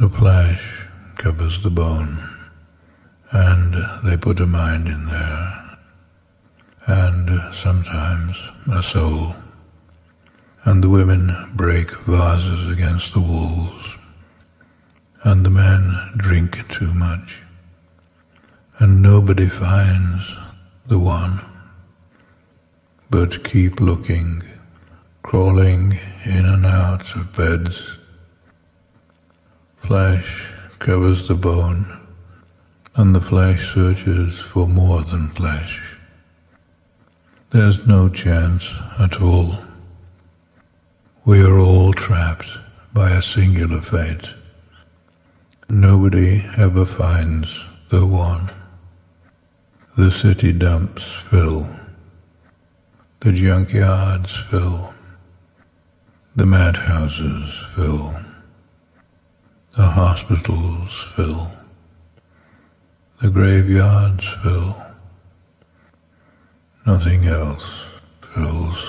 The flesh covers the bone, and they put a mind in there, and sometimes a soul. And the women break vases against the walls, and the men drink too much, and nobody finds the one, but keep looking, crawling in and out of beds. Flesh covers the bone, and the flesh searches for more than flesh. There's no chance at all. We are all trapped by a singular fate. Nobody ever finds the one. The city dumps fill. The junkyards fill. The madhouses fill. The hospitals fill. The graveyards fill. Nothing else fills.